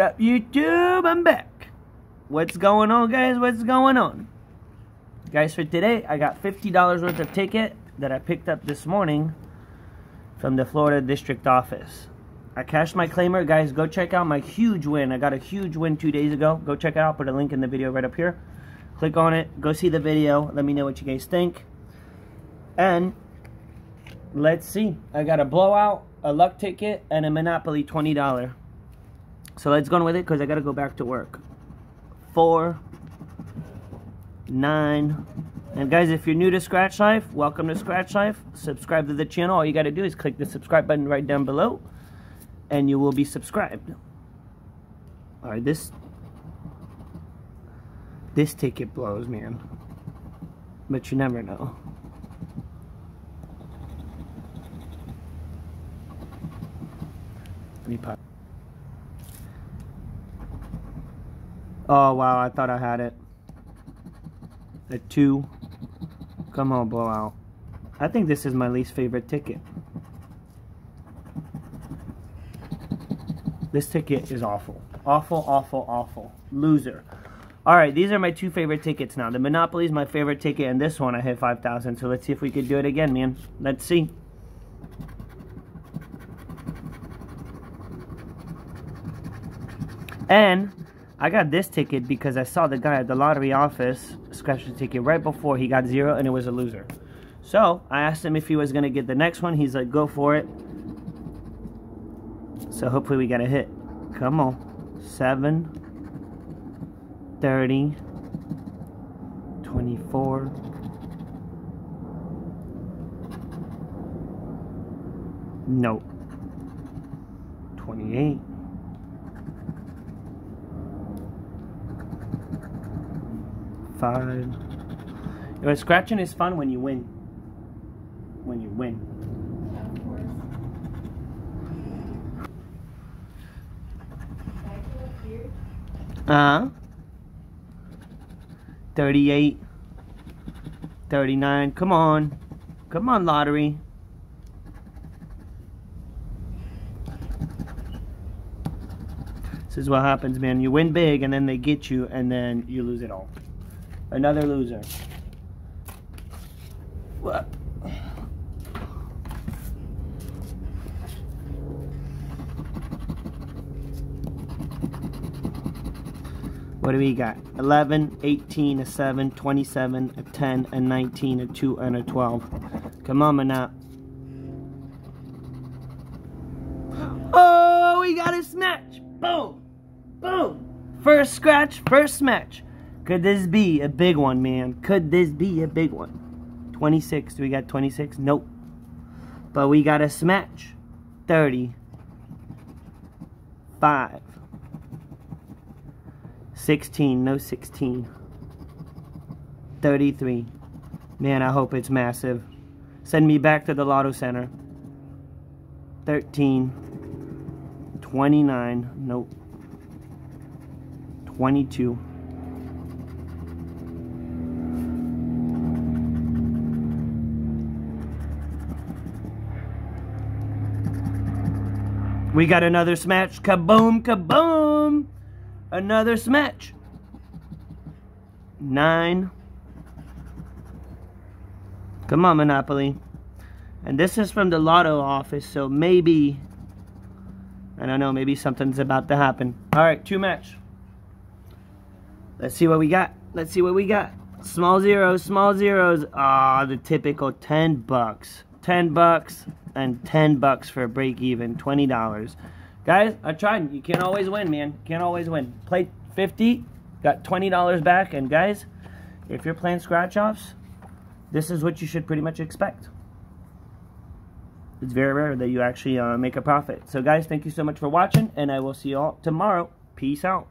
Up YouTube? I'm back. What's going on guys? What's going on? Guys, for today, I got $50 worth of ticket that I picked up this morning from the Florida District Office. I cashed my claimer. Guys, go check out my huge win. I got a huge win two days ago. Go check it out. Put a link in the video right up here. Click on it. Go see the video. Let me know what you guys think. And let's see. I got a blowout, a luck ticket, and a Monopoly $20. So let's go on with it because I got to go back to work. Four, nine, and guys, if you're new to Scratch Life, welcome to Scratch Life. Subscribe to the channel. All you got to do is click the subscribe button right down below, and you will be subscribed. All right, this this ticket blows, man. But you never know. Let me pop. Oh, wow, I thought I had it. A two. Come on, blowout. I think this is my least favorite ticket. This ticket is awful. Awful, awful, awful. Loser. Alright, these are my two favorite tickets now. The Monopoly is my favorite ticket, and this one I hit 5,000. So let's see if we could do it again, man. Let's see. And I got this ticket because I saw the guy at the lottery office scratch the ticket right before he got zero and it was a loser. So I asked him if he was going to get the next one. He's like, go for it. So hopefully we get a hit. Come on. 7, 30, 24, Nope. 28. Five. You know, scratching is fun when you win. When you win. Uh huh. 38. 39. Come on. Come on, lottery. This is what happens, man. You win big, and then they get you, and then you lose it all. Another loser. What? What do we got? 11, 18, a 7, 27, a 10, a 19, a 2, and a 12. Come on, Manap. Oh, we got a smash! Boom! Boom! First scratch, first smash. Could this be a big one, man? Could this be a big one? 26. Do we got 26? Nope. But we got a smash. 30. 5. 16. No 16. 33. Man, I hope it's massive. Send me back to the Lotto Center. 13. 29. Nope. 22. We got another smash. Kaboom, kaboom. Another smash. Nine. Come on, Monopoly. And this is from the lotto office, so maybe, I don't know, maybe something's about to happen. All right, two match. Let's see what we got. Let's see what we got. Small zeros, small zeros. Ah, oh, the typical 10 bucks. 10 bucks and 10 bucks for a break even, $20. Guys, I tried. You can't always win, man. Can't always win. Played 50, got $20 back, and guys, if you're playing scratch offs, this is what you should pretty much expect. It's very rare that you actually uh, make a profit. So guys, thank you so much for watching, and I will see you all tomorrow. Peace out.